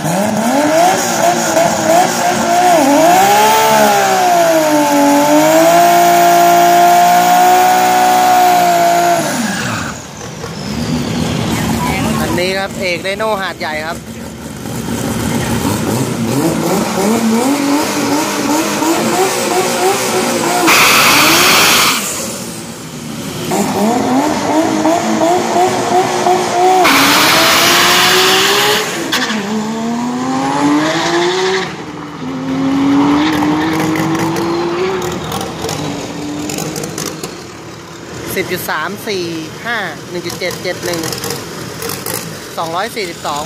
นี้ครับ เอกไดโน่หาดใหญ่ครับ สิบจุดสามสี่ห้าหนึ่งจุดเจ็ดเจ็ดหนึ่งสองร้อยสี่สิบสอง